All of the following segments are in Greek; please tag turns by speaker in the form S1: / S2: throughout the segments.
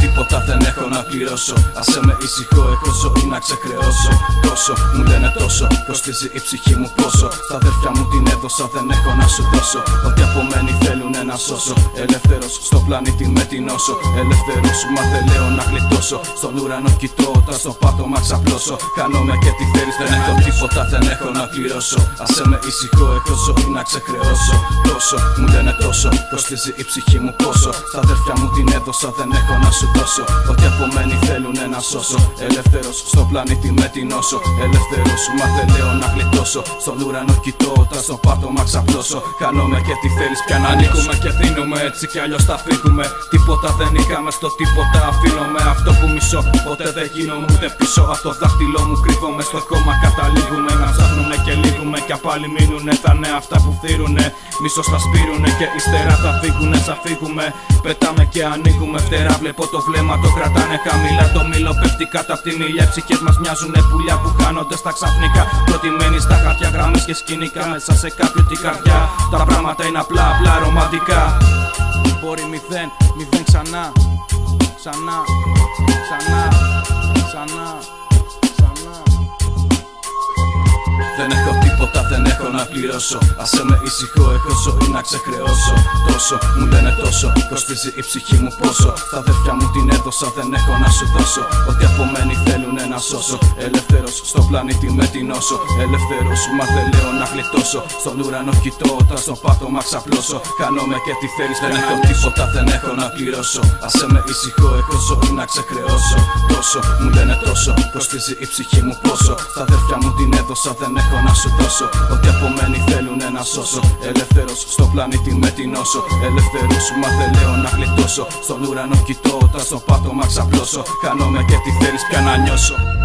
S1: τίποτα δεν έχω να πληρώσω. Άσε με ησυχό, έχω ζωή να ξεχρεώσω. Τόσο μου λένε τόσο, κοστίζει η ψυχή μου πόσο. Στα αδέρφια μου την έδωσα, δεν έχω να σου δώσω. Ό,τι απομένει θέλουν να σώσω. Ελεύθερος στο πλανήτη με την όσο. Ελεύθερος μα δεν λέω να γλιτώσω. Στον ουρανό κοιτώ όταν στο πάτωμα ξαπλώσω. Χάνομαι και τι θέλεις δεν έχω τίποτα δεν έχω να πληρώσω. Άσε με ησυχό έχω ζωή να ξεχρεώσω. Τόσο μου λένε τόσο. Κοστίζει η ψυχή μου πόσο. Στα αδέρφια μου την έδωσα δεν έχω να σου δώσω. Ό,τι απομένει θέλουν να σώσω. Ελεύθερος στο πλανήτη με την όσο. Ελεύθερος μα δεν λέω να γλιτώσω. Στον ουρανό κοιτώ όταν στο πάτωμα ξαπλώσω. Χάνομαι και τι θέλεις πια να ανήκουμε και δίνουμε έτσι κι αλλιώς θα φύγουμε. Τίποτα δεν είχαμε στο τίποτα αφήνομαι Αυτό που μισώ. Ποτέ δεν γίνομαι ούτε πίσω Από το δάχτυλό μου. Κρύβομαι στο κόμμα καταλήγουμε Να ψάχνουνε και λίγουμε κι πάλι μείνουνε Θα είναι αυτά που θύρουνε Μίσος θα σπείρουνε και ύστερα θα φύγουνε Σαν φύγουμε. Πετάμε και ανοίγουμε φτερά Βλέπω το βλέμμα το κρατάνε χαμηλά Το μήλο πέφτει κάτω απ' τη μιλιά Ψυχές μας μοιάζουνε πουλιά που χάνονται στα ξαφνικά. Προτιμένοι στα χαρτιά γραμμές και σκηνικά. Μέσα σε κάποιο την καρδιά Τα πράγματα είναι απλά απλά ρομαντικά. Μπορεί μηδέν, μηδέν ξανά Ξανά, ξανά, ξανά, πληρώσω Άσε με ησυχό, έχω ζωή να ξεχρεώσω. Τόσο, μου λένε τόσο, κοστίζει η ψυχή μου πόσο. Στα αδέρφια μου την έδωσα, δεν έχω να σου δώσω. Ό,τι απομένει θέλουνε να σώσω. Ελεύθερος στο πλανήτη με την όσο. Ελεύθερος, μα δεν λέω να γλιτώσω. Στον ουρανό κοιτώ, όταν στο πάτωμα ξαπλώσω. Χάνομαι και τι θέλεις, δεν έχω τίποτα, δεν έχω να πληρώσω. Άσε με ησυχό, έχω ζωή να ξεχρεώσω. Τόσο, μου λένε τόσο, κοστίζει η ψυχή μου πόσο. Στα αδέρφια μου την έδωσα, δεν έχω να σου δώσω. Ό,τι απομένει θέλουνε να σώσω Ελεύθερος στο πλανήτη με την όσο. Ελεύθερος, μα δεν λέω να γλιτώσω. Στον ουρανό κοιτώ, όταν στο πάτωμα ξαπλώσω. Χάνομαι και τι θέλεις πια να νιώσω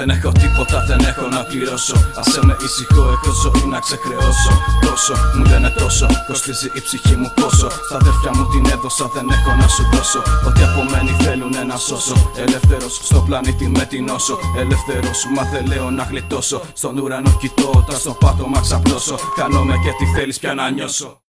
S1: Δεν έχω τίποτα, δεν έχω να πληρώσω. Άσε με ησυχό, έχω ζωή να ξεχρεώσω. Τόσο μου λένε τόσο, κοστίζει η ψυχή μου πόσο. Στα αδέρφια μου την έδωσα, δεν έχω να σου δώσω. Ό,τι απομένει θέλουν να σώσω. Ελεύθερος στο πλανήτη με την όσο. Ελεύθερος, μα δεν λέω να γλιτώσω. Στον ουρανό κοιτώ, όταν στο πάτωμα ξαπλώσω. Χάνομαι και τι θέλεις πια να νιώσω.